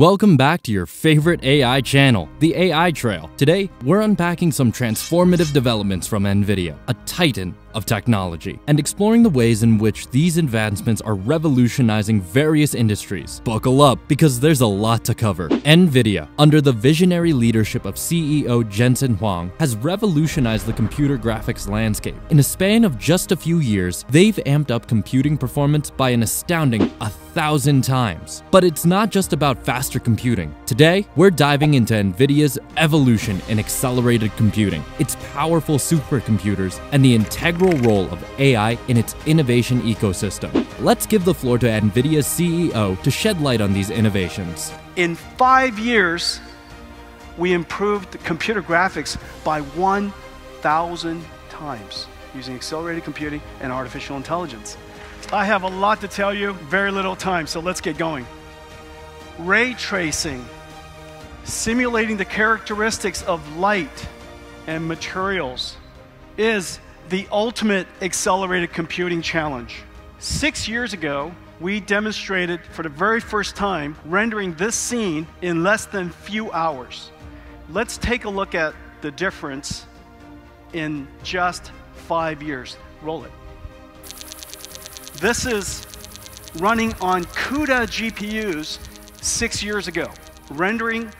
Welcome back to your favorite AI channel, the AI Trail. Today, we're unpacking some transformative developments from NVIDIA, a titan of technology, and exploring the ways in which these advancements are revolutionizing various industries. Buckle up, because there's a lot to cover. NVIDIA, under the visionary leadership of CEO Jensen Huang, has revolutionized the computer graphics landscape. In a span of just a few years, they've amped up computing performance by an astounding a thousand times. But it's not just about faster computing. Today, we're diving into NVIDIA's evolution in accelerated computing, its powerful supercomputers, and the integral integral role of AI in its innovation ecosystem. Let's give the floor to NVIDIA's CEO to shed light on these innovations. In five years, we improved computer graphics by 1,000 times using accelerated computing and artificial intelligence. I have a lot to tell you, very little time, so let's get going. Ray tracing, simulating the characteristics of light and materials, is the ultimate accelerated computing challenge. Six years ago, we demonstrated for the very first time rendering this scene in less than few hours. Let's take a look at the difference in just five years. Roll it. This is running on CUDA GPUs six years ago, rendering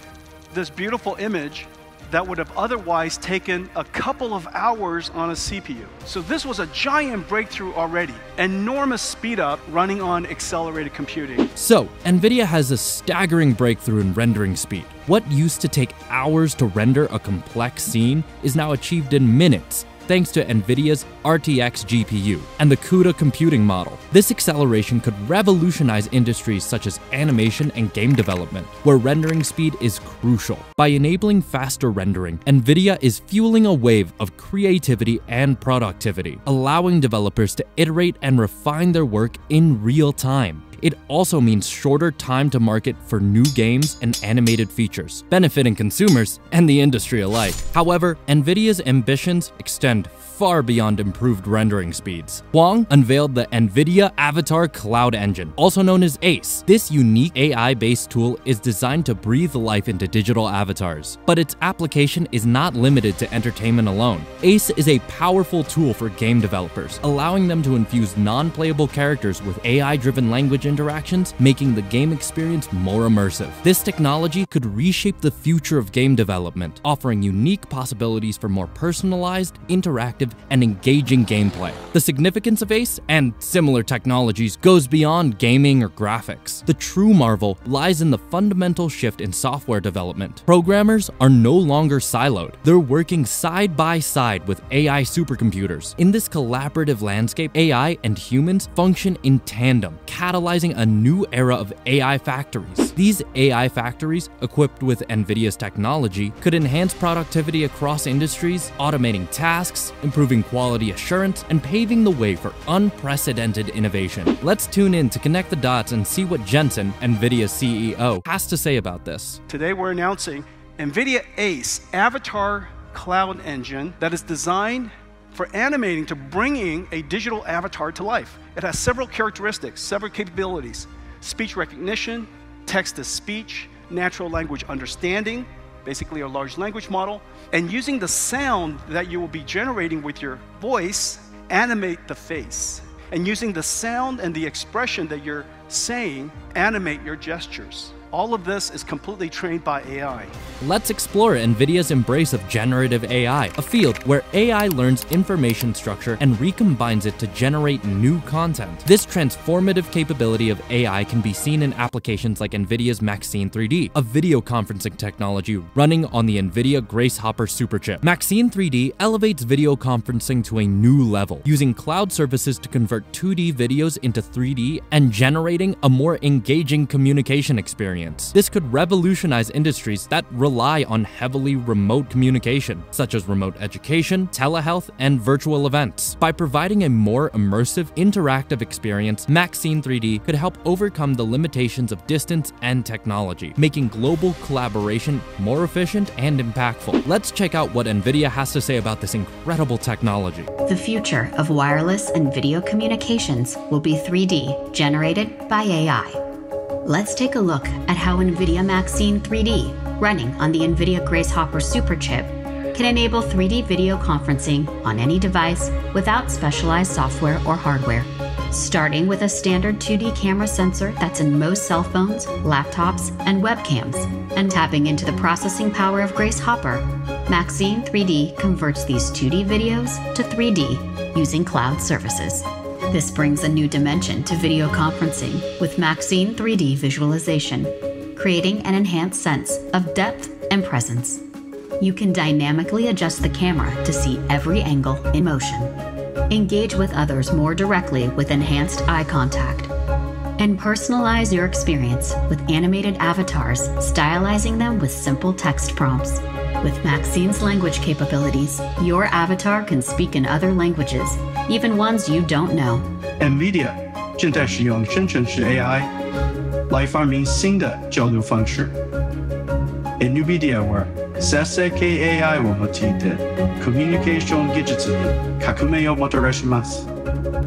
this beautiful image that would have otherwise taken a couple of hours on a CPU. So this was a giant breakthrough already. Enormous speed up running on accelerated computing. So, NVIDIA has a staggering breakthrough in rendering speed. What used to take hours to render a complex scene is now achieved in minutes thanks to NVIDIA's RTX GPU and the CUDA computing model. This acceleration could revolutionize industries such as animation and game development, where rendering speed is crucial. By enabling faster rendering, NVIDIA is fueling a wave of creativity and productivity, allowing developers to iterate and refine their work in real time. It also means shorter time to market for new games and animated features, benefiting consumers and the industry alike. However, NVIDIA's ambitions extend far beyond improved rendering speeds. Huang unveiled the NVIDIA Avatar Cloud Engine, also known as ACE. This unique AI-based tool is designed to breathe life into digital avatars, but its application is not limited to entertainment alone. ACE is a powerful tool for game developers, allowing them to infuse non-playable characters with AI-driven language interactions, making the game experience more immersive. This technology could reshape the future of game development, offering unique possibilities for more personalized, interactive, and engaging gameplay. The significance of ACE and similar technologies goes beyond gaming or graphics. The true marvel lies in the fundamental shift in software development. Programmers are no longer siloed. They're working side by side with AI supercomputers. In this collaborative landscape, AI and humans function in tandem, catalyzing a new era of AI factories. These AI factories, equipped with NVIDIA's technology, could enhance productivity across industries, automating tasks, improving improving quality assurance, and paving the way for unprecedented innovation. Let's tune in to connect the dots and see what Jensen, NVIDIA's CEO, has to say about this. Today we're announcing NVIDIA ACE Avatar Cloud Engine that is designed for animating to bringing a digital avatar to life. It has several characteristics, several capabilities speech recognition, text to speech, natural language understanding, basically a large language model, and using the sound that you will be generating with your voice, animate the face. And using the sound and the expression that you're saying, animate your gestures. All of this is completely trained by AI. Let's explore NVIDIA's embrace of generative AI, a field where AI learns information structure and recombines it to generate new content. This transformative capability of AI can be seen in applications like NVIDIA's Maxine 3D, a video conferencing technology running on the NVIDIA Grace Hopper superchip. Maxine 3D elevates video conferencing to a new level, using cloud services to convert 2D videos into 3D and generating a more engaging communication experience experience. This could revolutionize industries that rely on heavily remote communication, such as remote education, telehealth, and virtual events. By providing a more immersive, interactive experience, Maxine 3D could help overcome the limitations of distance and technology, making global collaboration more efficient and impactful. Let's check out what NVIDIA has to say about this incredible technology. The future of wireless and video communications will be 3D, generated by AI. Let's take a look at how NVIDIA Maxine 3D, running on the NVIDIA Grace Hopper Superchip, can enable 3D video conferencing on any device without specialized software or hardware. Starting with a standard 2D camera sensor that's in most cell phones, laptops, and webcams, and tapping into the processing power of Grace Hopper, Maxine 3D converts these 2D videos to 3D using cloud services. This brings a new dimension to video conferencing with Maxine 3D visualization, creating an enhanced sense of depth and presence. You can dynamically adjust the camera to see every angle in motion. Engage with others more directly with enhanced eye contact And personalize your experience with animated avatars, stylizing them with simple text prompts. With Maxine's language capabilities, your avatar can speak in other languages, even ones you don't know. NVIDIA 正在使用生成式 AI 来发明新的交流方式。NVIDIA は生成系 AI を用いてコミュニケーション技術に革命をもたらします。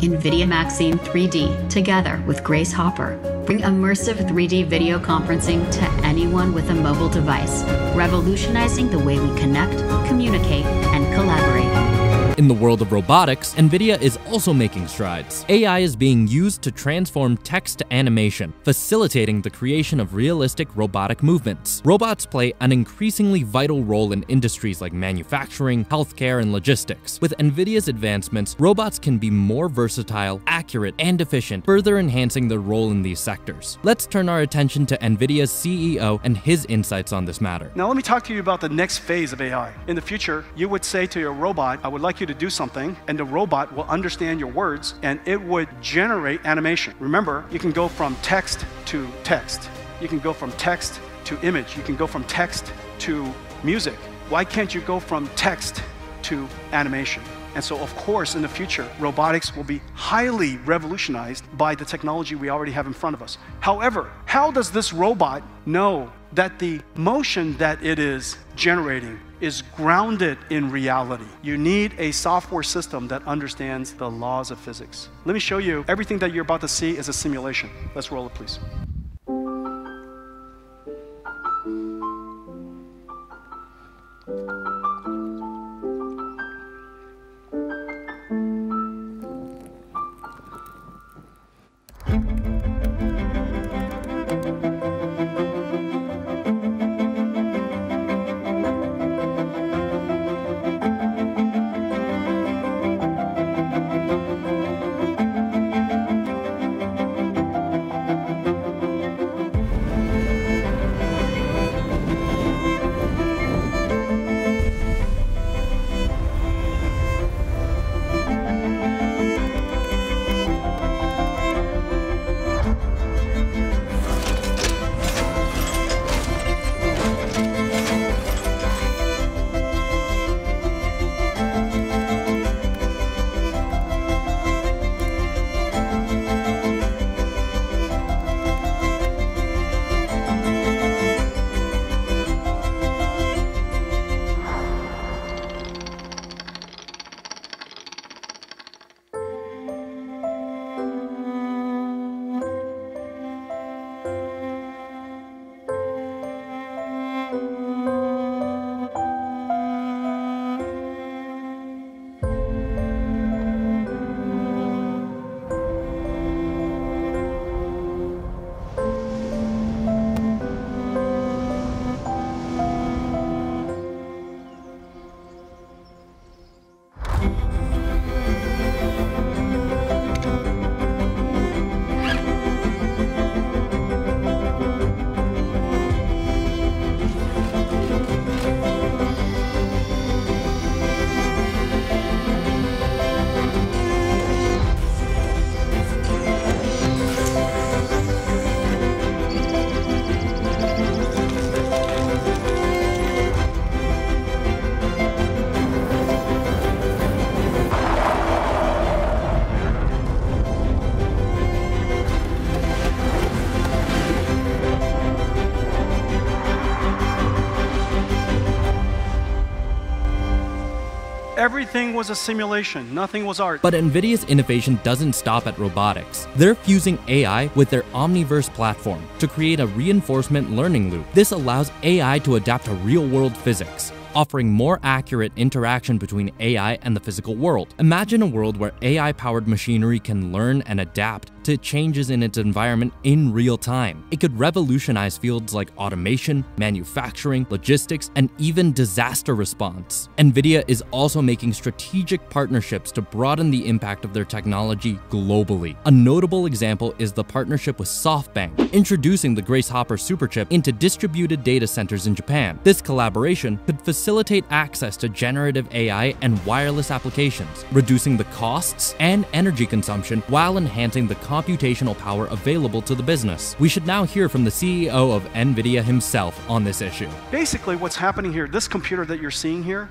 NVIDIA Maxine 3D, together with Grace Hopper, bring immersive 3D video conferencing to anyone with a mobile device, revolutionizing the way we connect, communicate, and collaborate. In the world of robotics, NVIDIA is also making strides. AI is being used to transform text to animation, facilitating the creation of realistic robotic movements. Robots play an increasingly vital role in industries like manufacturing, healthcare, and logistics. With NVIDIA's advancements, robots can be more versatile, accurate, and efficient, further enhancing their role in these sectors. Let's turn our attention to NVIDIA's CEO and his insights on this matter. Now let me talk to you about the next phase of AI. In the future, you would say to your robot, I would like you you to do something, and the robot will understand your words and it would generate animation. Remember, you can go from text to text. You can go from text to image. You can go from text to music. Why can't you go from text to animation? And so, of course, in the future, robotics will be highly revolutionized by the technology we already have in front of us. However, how does this robot know that the motion that it is generating is grounded in reality. You need a software system that understands the laws of physics. Let me show you everything that you're about to see is a simulation. Let's roll it, please. Everything was a simulation, nothing was art. But NVIDIA's innovation doesn't stop at robotics. They're fusing AI with their Omniverse platform to create a reinforcement learning loop. This allows AI to adapt to real world physics offering more accurate interaction between AI and the physical world. Imagine a world where AI powered machinery can learn and adapt to changes in its environment in real time. It could revolutionize fields like automation, manufacturing, logistics, and even disaster response. NVIDIA is also making strategic partnerships to broaden the impact of their technology globally. A notable example is the partnership with SoftBank, introducing the Grace Hopper superchip into distributed data centers in Japan. This collaboration could facilitate access to generative AI and wireless applications, reducing the costs and energy consumption while enhancing the computational power available to the business. We should now hear from the CEO of NVIDIA himself on this issue. Basically, what's happening here, this computer that you're seeing here,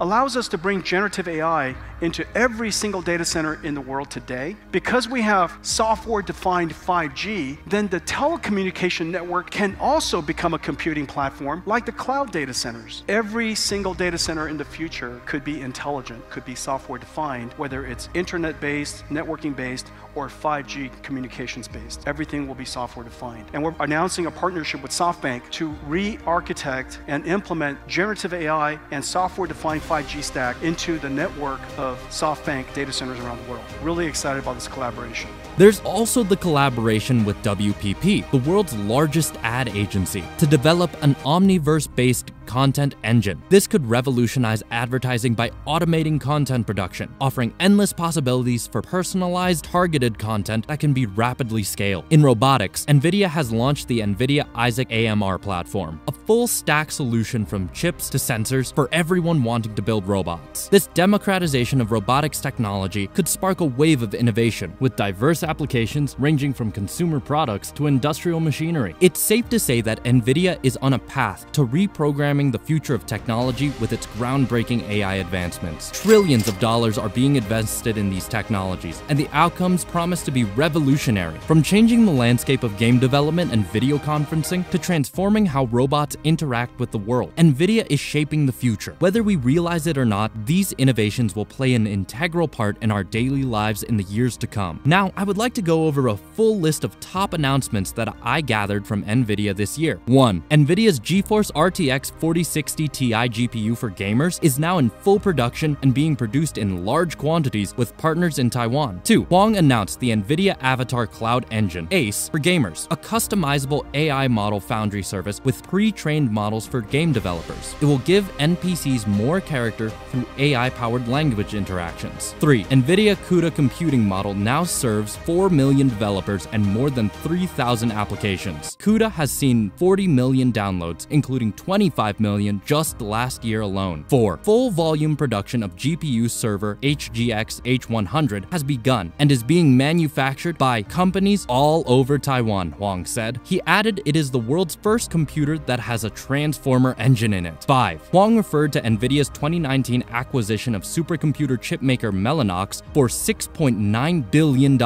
allows us to bring generative AI into every single data center in the world today. Because we have software defined 5G, then the telecommunication network can also become a computing platform like the cloud data centers. Every single data center in the future could be intelligent, could be software defined, whether it's internet based, networking based, or 5G communications based. Everything will be software defined. And we're announcing a partnership with SoftBank to re architect and implement generative AI and software defined 5G stack into the network of SoftBank data centers around the world. Really excited about this collaboration. There's also the collaboration with WPP, the world's largest ad agency, to develop an omniverse based content engine. This could revolutionize advertising by automating content production, offering endless possibilities for personalized, targeted content that can be rapidly scaled. In robotics, NVIDIA has launched the NVIDIA Isaac AMR platform, a full stack solution from chips to sensors for everyone wanting to build robots. This democratization of robotics technology could spark a wave of innovation, with diverse applications ranging from consumer products to industrial machinery. It's safe to say that NVIDIA is on a path to reprogramming the future of technology with its groundbreaking AI advancements. Trillions of dollars are being invested in these technologies, and the outcomes promise to be revolutionary. From changing the landscape of game development and video conferencing to transforming how robots interact with the world, NVIDIA is shaping the future. Whether we realize it or not, these innovations will play an integral part in our daily lives in the years to come. Now, I would like to go over a full list of top announcements that I gathered from NVIDIA this year. 1. NVIDIA's GeForce RTX 4060 Ti GPU for gamers is now in full production and being produced in large quantities with partners in Taiwan. 2. Huang announced the NVIDIA Avatar Cloud Engine, ACE, for gamers, a customizable AI model foundry service with pre-trained models for game developers. It will give NPCs more character through AI-powered language interactions. 3. NVIDIA CUDA computing model now serves 4 million developers and more than 3,000 applications. CUDA has seen 40 million downloads, including 25 5 million just last year alone. 4. Full volume production of GPU server HGX H100 has begun and is being manufactured by companies all over Taiwan, Huang said. He added it is the world's first computer that has a transformer engine in it. 5. Huang referred to NVIDIA's 2019 acquisition of supercomputer chipmaker Mellanox for $6.9 billion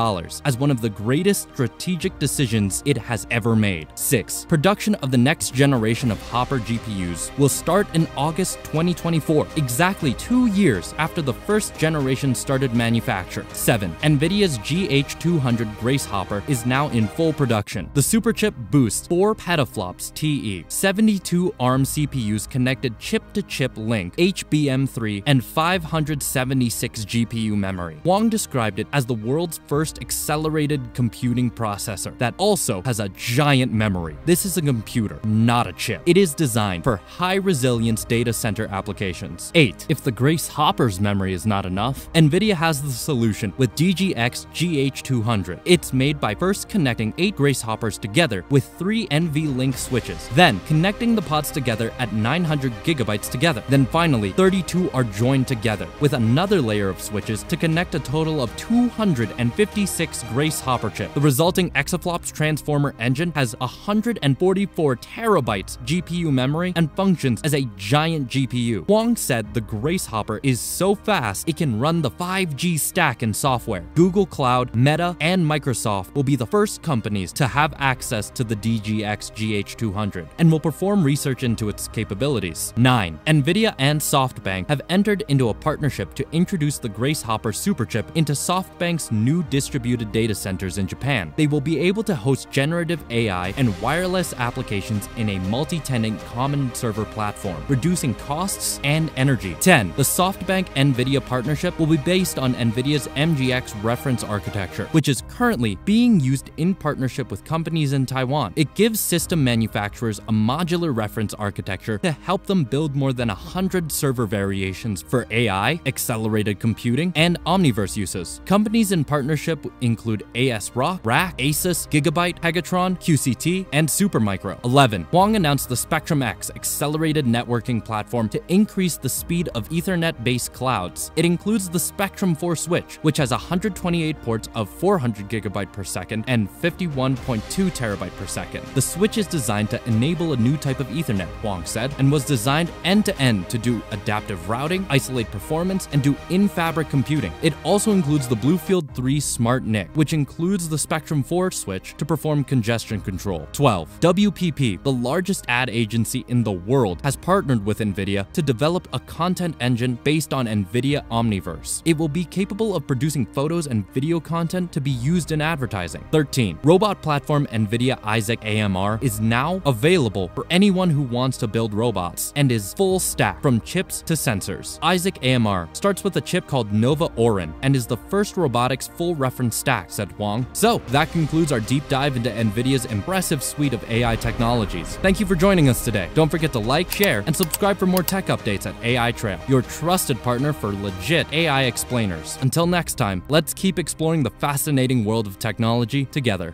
as one of the greatest strategic decisions it has ever made. 6. Production of the next generation of Hopper GPUs will start in August 2024, exactly two years after the first generation started manufacture. 7. NVIDIA's GH200 Grace Hopper is now in full production. The superchip boosts 4 petaflops TE, 72 ARM CPUs connected chip-to-chip link, HBM3, and 576 GPU memory. Huang described it as the world's first accelerated computing processor that also has a giant memory. This is a computer, not a chip. It is designed for high resilience data center applications. 8. If the Grace Hopper's memory is not enough, NVIDIA has the solution with DGX GH200. It's made by first connecting 8 Grace Hoppers together with 3 NVLink switches, then connecting the pods together at 900 gigabytes together. Then finally, 32 are joined together with another layer of switches to connect a total of 256 Grace Hopper chips. The resulting exaflops transformer engine has 144 terabytes GPU memory and functions as a giant GPU. Huang said the Grace Hopper is so fast it can run the 5G stack in software. Google Cloud, Meta, and Microsoft will be the first companies to have access to the DGX GH200 and will perform research into its capabilities. 9. NVIDIA and SoftBank have entered into a partnership to introduce the Grace Hopper Superchip into SoftBank's new distributed data centers in Japan. They will be able to host generative AI and wireless applications in a multi-tenant common server platform, reducing costs and energy. 10. The SoftBank NVIDIA partnership will be based on NVIDIA's MGX reference architecture, which is currently being used in partnership with companies in Taiwan. It gives system manufacturers a modular reference architecture to help them build more than 100 server variations for AI, accelerated computing, and Omniverse uses. Companies in partnership include ASRock, Rack, Asus, Gigabyte, Pegatron, QCT, and Supermicro. 11. Huang announced the Spectrum X accelerated networking platform to increase the speed of Ethernet-based clouds. It includes the Spectrum 4 switch, which has 128 ports of 400 GB per second and 51.2 terabyte per second. The switch is designed to enable a new type of Ethernet, Huang said, and was designed end-to-end -to, -end to do adaptive routing, isolate performance, and do in-fabric computing. It also includes the Bluefield 3 Smart NIC, which includes the Spectrum 4 switch to perform congestion control. 12. WPP, the largest ad agency in the world, has partnered with NVIDIA to develop a content engine based on NVIDIA Omniverse. It will be capable of producing photos and video content to be used in advertising. 13. Robot platform NVIDIA Isaac AMR is now available for anyone who wants to build robots and is full stack from chips to sensors. Isaac AMR starts with a chip called Nova Orin and is the first robotics full reference stack, said Huang. So that concludes our deep dive into NVIDIA's impressive suite of AI technologies. Thank you for joining us today. Don't forget to like, share, and subscribe for more tech updates at AI Trail, your trusted partner for legit AI explainers. Until next time, let's keep exploring the fascinating world of technology together.